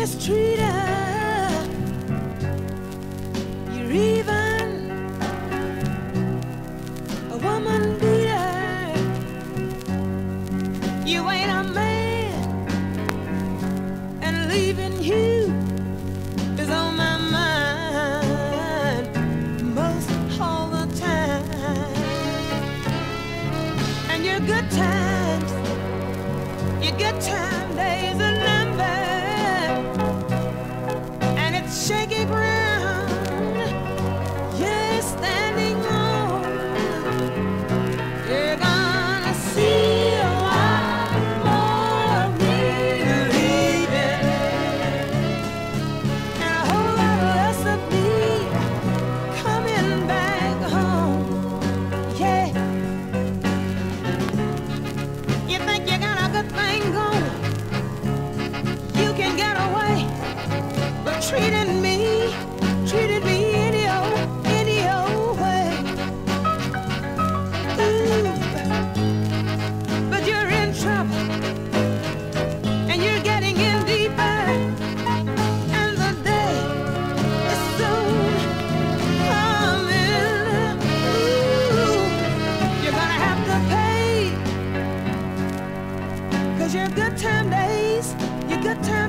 mistreater. You're even a woman beater. You ain't a man, and leaving you is on my mind most all the time. And your good times, your good time ground. You're standing on. You're gonna see a lot more of me leaving, and a whole lot less of me coming back home. Yeah. You think you got a good thing going? You can get away, but treating me, good time days, your good time.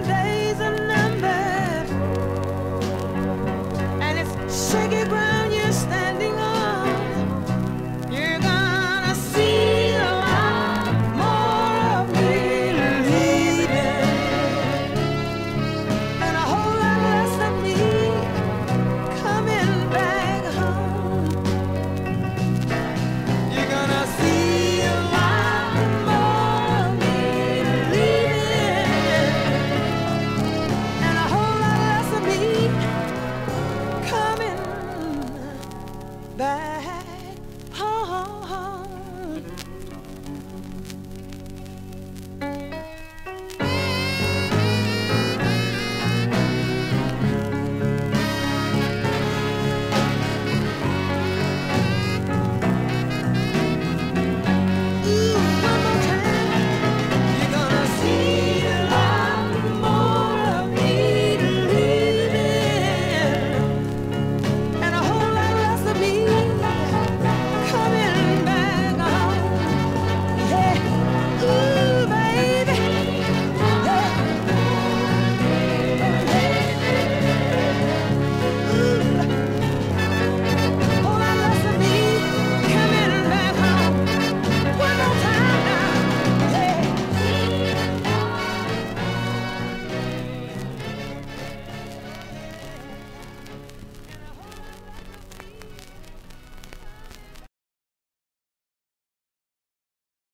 back.